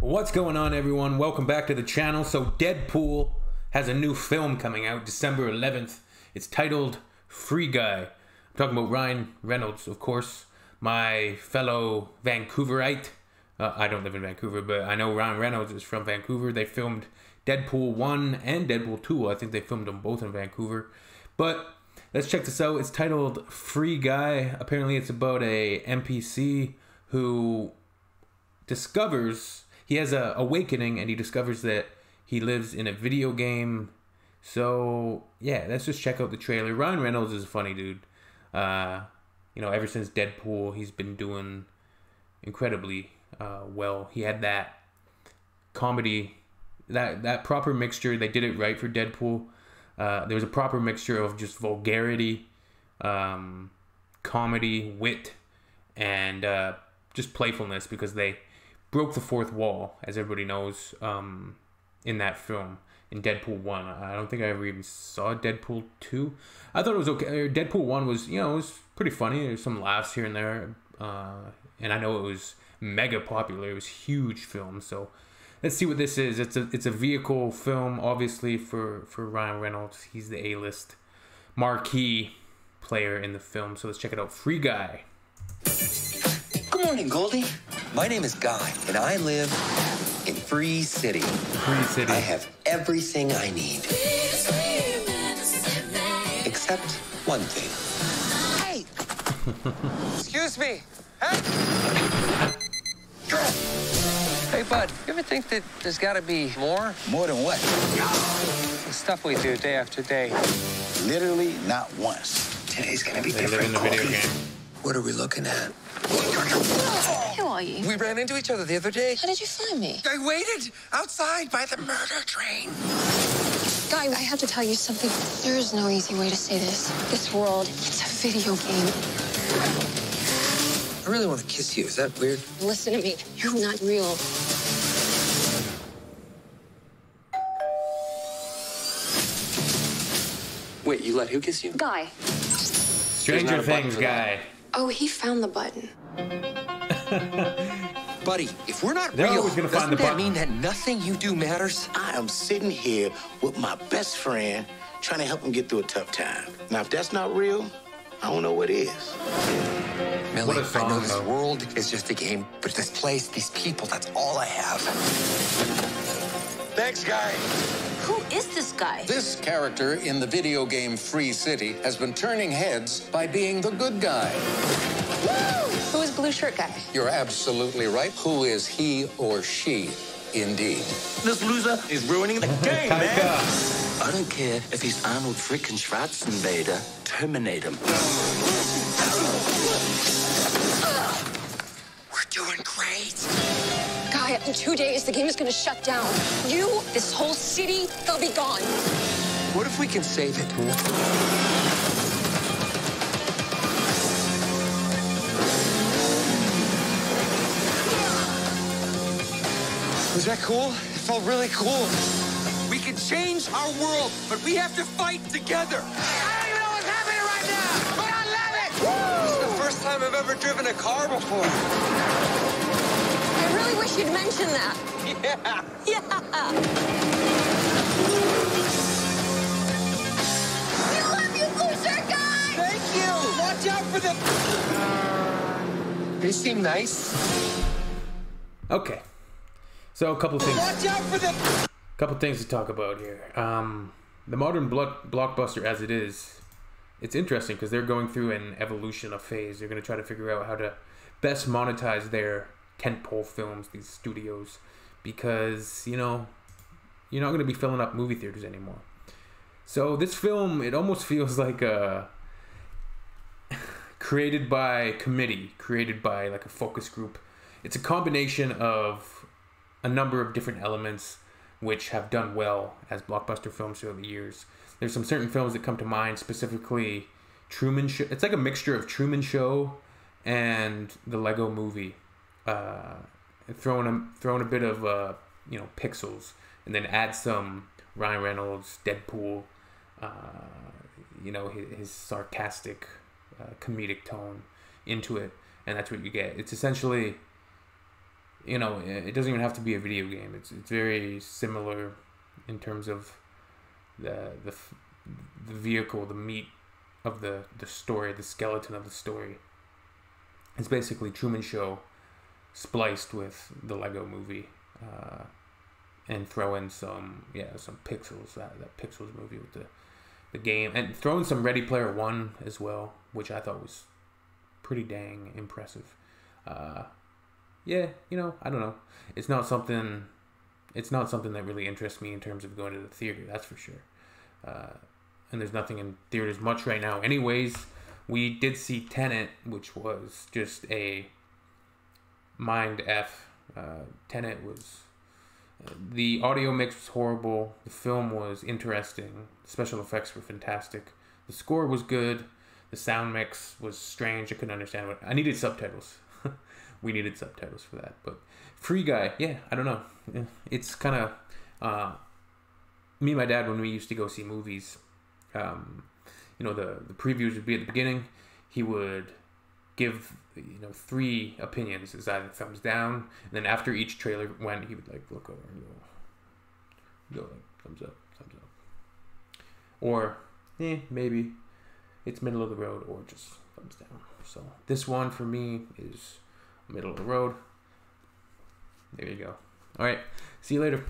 What's going on, everyone? Welcome back to the channel. So, Deadpool has a new film coming out December 11th. It's titled Free Guy. I'm talking about Ryan Reynolds, of course, my fellow Vancouverite. Uh, I don't live in Vancouver, but I know Ryan Reynolds is from Vancouver. They filmed Deadpool 1 and Deadpool 2. I think they filmed them both in Vancouver. But let's check this out. It's titled Free Guy. Apparently, it's about a NPC who discovers he has a awakening and he discovers that he lives in a video game. So yeah, let's just check out the trailer. Ryan Reynolds is a funny dude. Uh, you know, ever since Deadpool, he's been doing incredibly uh, well. He had that comedy, that that proper mixture. They did it right for Deadpool. Uh, there was a proper mixture of just vulgarity, um, comedy, wit, and uh, just playfulness because they broke the fourth wall, as everybody knows, um, in that film. In Deadpool one, I don't think I ever even saw Deadpool two. I thought it was okay. Deadpool one was, you know, it was pretty funny. There's some laughs here and there, uh, and I know it was mega popular. It was huge film. So let's see what this is. It's a it's a vehicle film, obviously for for Ryan Reynolds. He's the A list marquee player in the film. So let's check it out. Free Guy. Good morning, Goldie. My name is Guy, and I live in Free City. Free City. I have everything I need. Except one thing. Hey! Excuse me. Hey! Hey, bud, you ever think that there's got to be more? More than what? The stuff we do day after day. Literally not once. Today's gonna be They live in different. the video game. What are we looking at? Who are you? We ran into each other the other day. How did you find me? I waited outside by the murder train. Guy, I have to tell you something. There is no easy way to say this. This world, it's a video game. I really want to kiss you. Is that weird? Listen to me. You're not real. Wait, you let who kiss you? Guy. Stranger not a button Things for that. guy. Oh, he found the button. Buddy, if we're not They're real, always gonna find doesn't the that button. mean that nothing you do matters? I am sitting here with my best friend trying to help him get through a tough time. Now, if that's not real, I don't know what is. Millie, What a I song, know this though. world is just a game, but this place, these people, that's all I have. Thanks, guy. Who is this guy? This character in the video game Free City has been turning heads by being the good guy. Who is blue shirt guy? You're absolutely right. Who is he or she? Indeed. This loser is ruining the game, Taika. I don't care if he's Arnold freaking Schwarzenegger. Terminate him. We're doing great. Guy, in two days, the game is gonna shut down. You, this whole city, they'll be gone. What if we can save it? Was that cool? It felt really cool. We can change our world, but we have to fight together. I don't even know what's happening right now, but I love it! This is the first time I've ever driven a car before. I really wish you'd mention that. Yeah. Yeah. We love you, blue shirt guy! Thank you. Watch out for the. They seem nice. Okay. So a couple things. Watch out for the. couple things to talk about here. Um, the modern block, blockbuster, as it is, it's interesting because they're going through an evolution of phase. They're going to try to figure out how to best monetize their tentpole films, these studios, because you know you're not going to be filling up movie theaters anymore. So this film, it almost feels like a created by committee, created by like a focus group. It's a combination of a number of different elements which have done well as blockbuster films throughout the years. There's some certain films that come to mind, specifically Truman Show. It's like a mixture of Truman Show and the Lego Movie, uh, throwing a throwing a bit of uh, you know pixels, and then add some Ryan Reynolds, Deadpool, uh, you know his, his sarcastic, uh, comedic tone into it, and that's what you get. It's essentially you know, it doesn't even have to be a video game. It's it's very similar in terms of the the the vehicle, the meat of the the story, the skeleton of the story. It's basically Truman Show spliced with the Lego Movie, uh, and throw in some yeah some Pixels that that Pixels movie with the the game, and throw in some Ready Player One as well, which I thought was pretty dang impressive. Uh, yeah, you know, I don't know. It's not something. It's not something that really interests me in terms of going to the theater. That's for sure. Uh, and there's nothing in theaters much right now. Anyways, we did see Tenet, which was just a mind f. Uh, Tenet was uh, the audio mix was horrible. The film was interesting. The special effects were fantastic. The score was good. The sound mix was strange. I couldn't understand what I needed subtitles. we needed subtitles for that. But Free Guy, yeah, I don't know. It's kind of uh, me and my dad when we used to go see movies. Um, you know, the the previews would be at the beginning. He would give you know three opinions is either thumbs down. And then after each trailer went he would like look over and go go like thumbs up thumbs up. Or eh maybe it's middle of the road or just thumbs down. So this one for me is middle of the road. There you go. All right. See you later